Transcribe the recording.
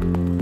Bye.